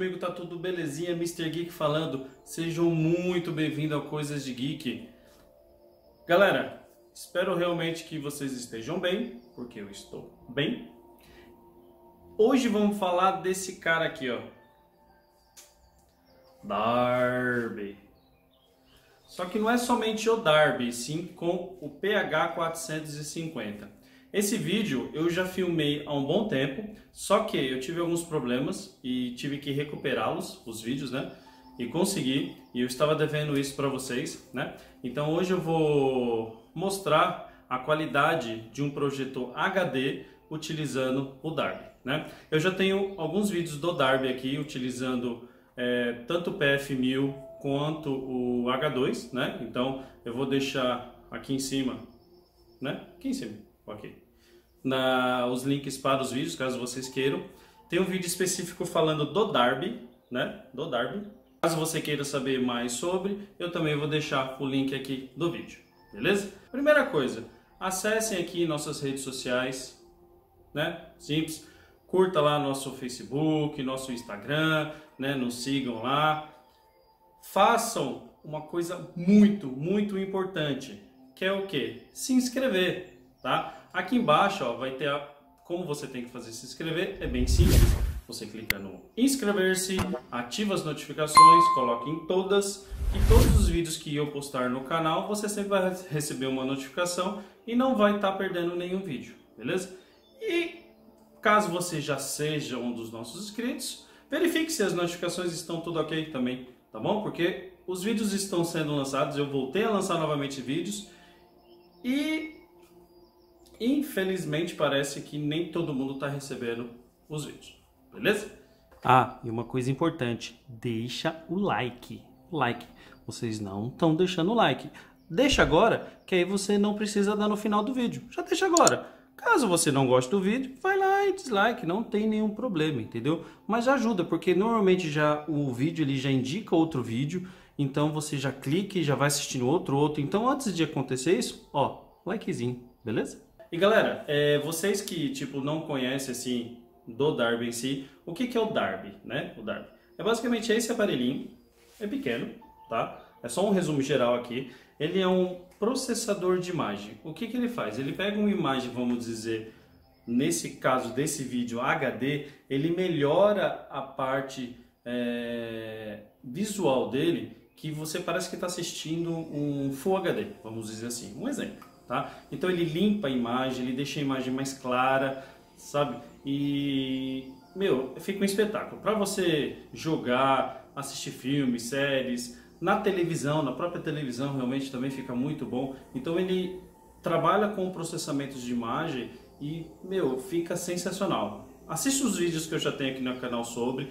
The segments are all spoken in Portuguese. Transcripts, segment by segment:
Comigo tá tudo belezinha, Mr. Geek falando. Sejam muito bem-vindos ao Coisas de Geek. Galera, espero realmente que vocês estejam bem, porque eu estou bem. Hoje vamos falar desse cara aqui, ó. Darby. Só que não é somente o Darby, sim com o PH 450. Esse vídeo eu já filmei há um bom tempo, só que eu tive alguns problemas e tive que recuperá-los, os vídeos, né? E consegui, e eu estava devendo isso para vocês, né? Então hoje eu vou mostrar a qualidade de um projetor HD utilizando o Darby, né? Eu já tenho alguns vídeos do Darby aqui utilizando é, tanto o PF1000 quanto o H2, né? Então eu vou deixar aqui em cima, né? Aqui em cima ok? Na, os links para os vídeos, caso vocês queiram. Tem um vídeo específico falando do Darby, né? Do Darby. Caso você queira saber mais sobre, eu também vou deixar o link aqui do vídeo, beleza? Primeira coisa, acessem aqui nossas redes sociais, né? Simples. Curta lá nosso Facebook, nosso Instagram, né? Nos sigam lá. Façam uma coisa muito, muito importante, que é o que? Se inscrever, tá? Aqui embaixo ó, vai ter a, como você tem que fazer se inscrever, é bem simples. Você clica no inscrever-se, ativa as notificações, coloca em todas e todos os vídeos que eu postar no canal você sempre vai receber uma notificação e não vai estar tá perdendo nenhum vídeo, beleza? E caso você já seja um dos nossos inscritos, verifique se as notificações estão tudo ok também, tá bom? Porque os vídeos estão sendo lançados, eu voltei a lançar novamente vídeos e Infelizmente parece que nem todo mundo está recebendo os vídeos, beleza? Ah, e uma coisa importante, deixa o like, like. Vocês não estão deixando o like. Deixa agora, que aí você não precisa dar no final do vídeo. Já deixa agora. Caso você não goste do vídeo, vai lá e dislike, não tem nenhum problema, entendeu? Mas ajuda, porque normalmente já o vídeo ele já indica outro vídeo, então você já clica e já vai assistindo outro, outro. Então antes de acontecer isso, ó, likezinho, beleza? E galera, é, vocês que tipo não conhecem assim do Darby em si, o que, que é o Darby, né? O Darby é basicamente esse aparelhinho, é pequeno, tá? É só um resumo geral aqui. Ele é um processador de imagem. O que, que ele faz? Ele pega uma imagem, vamos dizer, nesse caso desse vídeo HD, ele melhora a parte é, visual dele, que você parece que está assistindo um Full HD, vamos dizer assim. Um exemplo tá? Então ele limpa a imagem, ele deixa a imagem mais clara, sabe? E, meu, fica um espetáculo. Para você jogar, assistir filmes, séries, na televisão, na própria televisão realmente também fica muito bom. Então ele trabalha com processamentos de imagem e, meu, fica sensacional. Assiste os vídeos que eu já tenho aqui no canal sobre,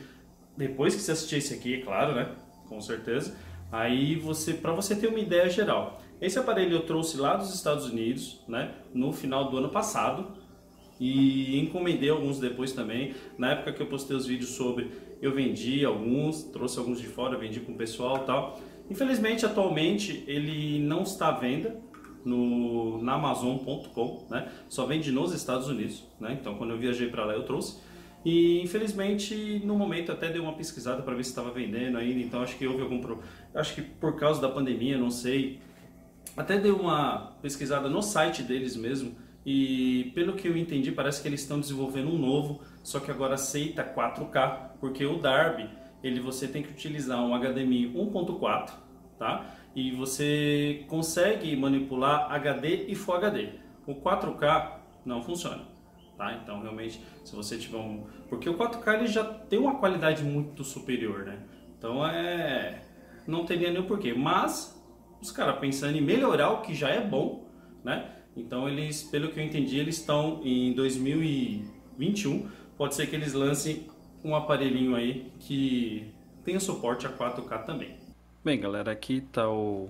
depois que você assistir esse aqui, é claro, né? Com certeza. Aí você, para você ter uma ideia geral. Esse aparelho eu trouxe lá dos Estados Unidos, né, no final do ano passado e encomendei alguns depois também. Na época que eu postei os vídeos sobre, eu vendi alguns, trouxe alguns de fora, vendi com o pessoal tal. Infelizmente, atualmente, ele não está à venda no, na Amazon.com, né? Só vende nos Estados Unidos, né? Então, quando eu viajei para lá, eu trouxe. E infelizmente, no momento até dei uma pesquisada para ver se estava vendendo ainda, então acho que houve algum problema. Acho que por causa da pandemia, não sei, até dei uma pesquisada no site deles mesmo e pelo que eu entendi parece que eles estão desenvolvendo um novo, só que agora aceita 4K, porque o Darby ele você tem que utilizar um HDMI 1.4, tá? E você consegue manipular HD e Full HD. O 4K não funciona, tá? Então realmente se você tiver um, porque o 4K ele já tem uma qualidade muito superior, né? Então é não teria nenhum porquê, mas os caras pensando em melhorar o que já é bom, né? Então eles, pelo que eu entendi, eles estão em 2021, pode ser que eles lancem um aparelhinho aí que tenha suporte a 4K também. Bem, galera, aqui tá o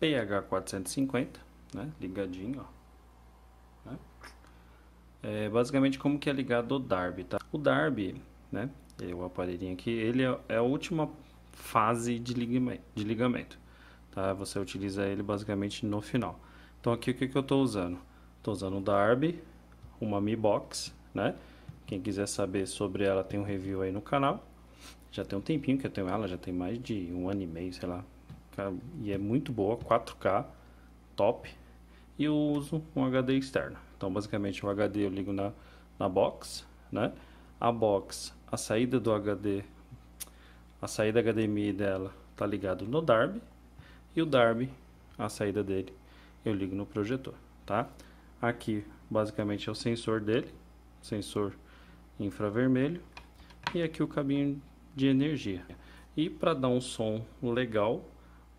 PH450, né? Ligadinho, ó. Né? É basicamente como que é ligado o Darby, tá? O Darby, né? É o aparelhinho aqui, ele é, é a última fase de. De ligamento tá? Você utiliza ele basicamente no final. Então aqui o que, que eu estou usando? Estou usando um Darby, uma Mi Box, né? Quem quiser saber sobre ela tem um review aí no canal. Já tem um tempinho que eu tenho ela, já tem mais de um ano e meio, sei lá. E é muito boa, 4K, top. E eu uso um HD externo. Então basicamente o HD eu ligo na, na box, né? A box, a saída do HD, a saída HDMI dela tá ligado no Darby. E o Darby, a saída dele, eu ligo no projetor, tá? Aqui basicamente é o sensor dele, sensor infravermelho. E aqui o cabinho de energia. E para dar um som legal,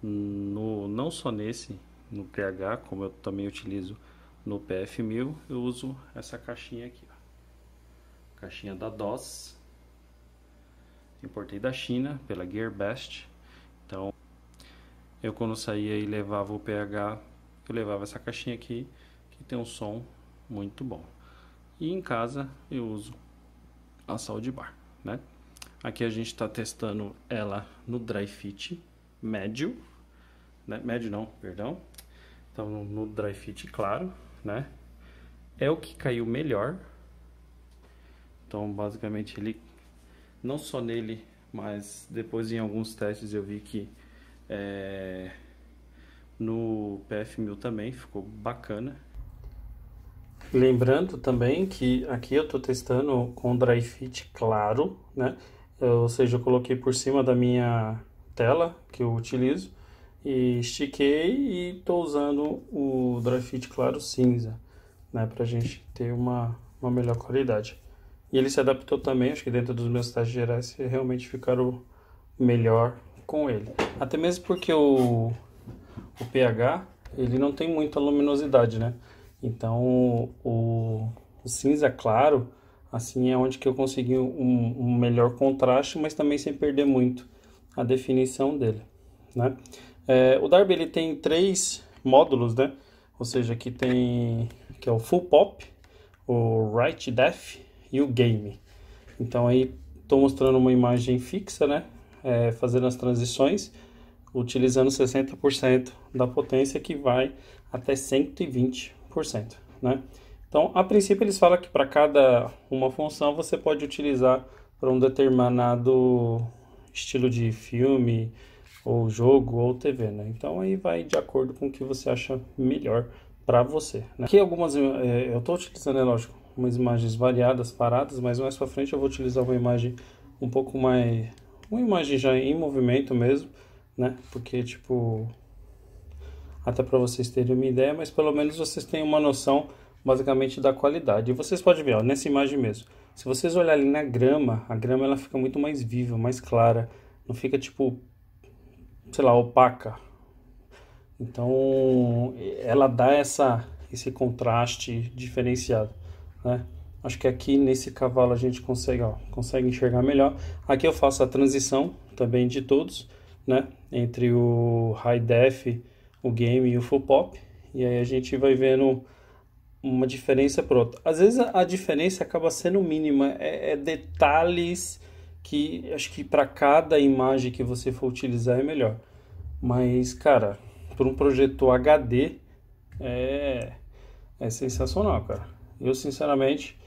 no, não só nesse, no PH, como eu também utilizo no PF1000, eu uso essa caixinha aqui. Ó. Caixinha da DOS. Importei da China pela GearBest. Então, eu quando saía e levava o PH, eu levava essa caixinha aqui, que tem um som muito bom. E em casa eu uso a Sound Bar, né? Aqui a gente está testando ela no Dry Fit médio, né? Médio não, perdão. Então no Dry Fit claro, né? É o que caiu melhor. Então basicamente ele, não só nele, mas depois em alguns testes eu vi que é, no PF1000 também ficou bacana. Lembrando também que aqui eu estou testando com Dry Fit claro, né? ou seja, eu coloquei por cima da minha tela que eu utilizo e estiquei e estou usando o Dry Fit claro cinza, né, para a gente ter uma, uma melhor qualidade. E ele se adaptou também, acho que dentro dos meus testes gerais realmente ficaram melhor com ele. Até mesmo porque o, o pH ele não tem muita luminosidade, né? Então o, o cinza claro Assim é onde que eu consegui um, um melhor contraste, mas também sem perder muito a definição dele, né? É, o Darby ele tem três módulos, né? Ou seja, aqui tem que é o Full Pop, o Right Def e o Game. Então aí estou mostrando uma imagem fixa, né? É, fazendo as transições, utilizando 60% da potência que vai até 120%, né? Então, a princípio, eles falam que para cada uma função você pode utilizar para um determinado estilo de filme, ou jogo, ou TV, né? Então, aí vai de acordo com o que você acha melhor para você. Né? Aqui algumas, é, eu estou utilizando, é lógico, umas imagens variadas, paradas, mas mais para frente eu vou utilizar uma imagem um pouco mais, uma imagem já em movimento mesmo, né? Porque, tipo, até para vocês terem uma ideia, mas pelo menos vocês têm uma noção basicamente da qualidade. E vocês podem ver, ó, nessa imagem mesmo. Se vocês olharem na grama, a grama ela fica muito mais viva, mais clara. Não fica tipo, sei lá, opaca. Então, ela dá essa, esse contraste diferenciado, né? Acho que aqui nesse cavalo a gente consegue, ó, consegue enxergar melhor. Aqui eu faço a transição também de todos, né? Entre o High Def, o Game e o Full Pop. E aí a gente vai vendo uma diferença para outra. Às vezes a, a, diferença acaba sendo mínima, é, é detalhes que acho que para cada imagem que você for utilizar é melhor. Mas, cara, para um projetor HD é, é sensacional, cara. Eu, sinceramente,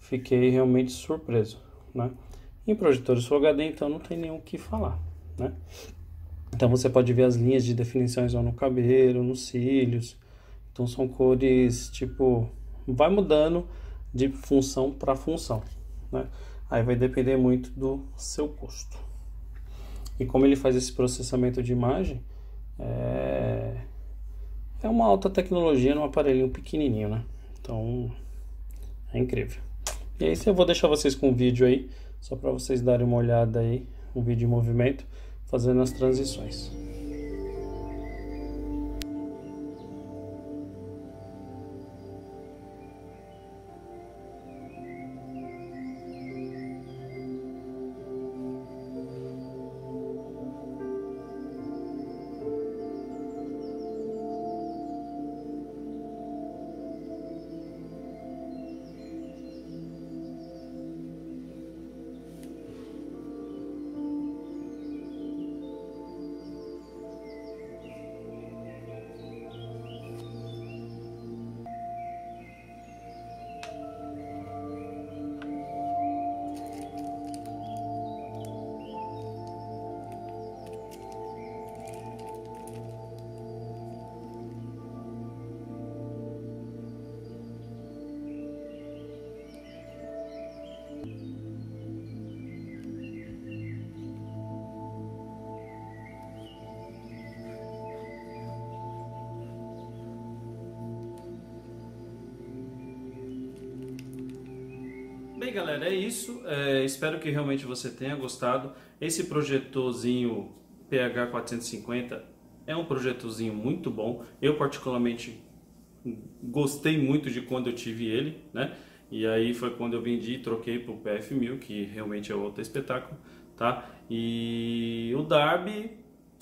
fiquei realmente surpreso, né? Em projetores Full HD, então, não tem nem o que falar, né? Então, você pode ver as linhas de definições no cabelo, nos cílios, então são cores tipo vai mudando de função para função, né? Aí vai depender muito do seu custo. E como ele faz esse processamento de imagem, é, é uma alta tecnologia num aparelhinho pequenininho, né? Então é incrível. E aí eu vou deixar vocês com um vídeo aí, só para vocês darem uma olhada aí, um vídeo em movimento, fazendo as transições. Aí, galera, é isso. É, espero que realmente você tenha gostado. Esse projetorzinho PH450 é um projetozinho muito bom. Eu particularmente gostei muito de quando eu tive ele, né? E aí foi quando eu vendi e troquei para o PF1000, que realmente é outro espetáculo, tá? E o Darby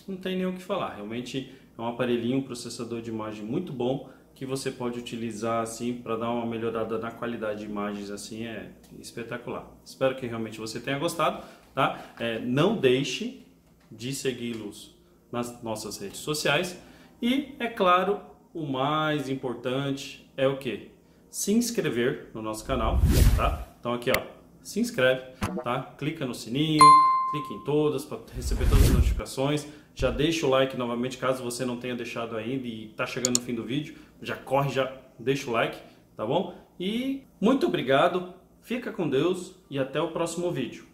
não tem nem o que falar. Realmente é um aparelhinho, um processador de imagem muito bom que você pode utilizar assim para dar uma melhorada na qualidade de imagens assim é espetacular. Espero que realmente você tenha gostado, tá? É, não deixe de segui-los nas nossas redes sociais e é claro o mais importante é o que? Se inscrever no nosso canal, tá? Então aqui ó, se inscreve, tá? Clica no sininho, clique em todas para receber todas as notificações. Já deixa o like novamente caso você não tenha deixado ainda e está chegando no fim do vídeo. Já corre, já deixa o like, tá bom? E muito obrigado, fica com Deus e até o próximo vídeo.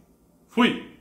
Fui!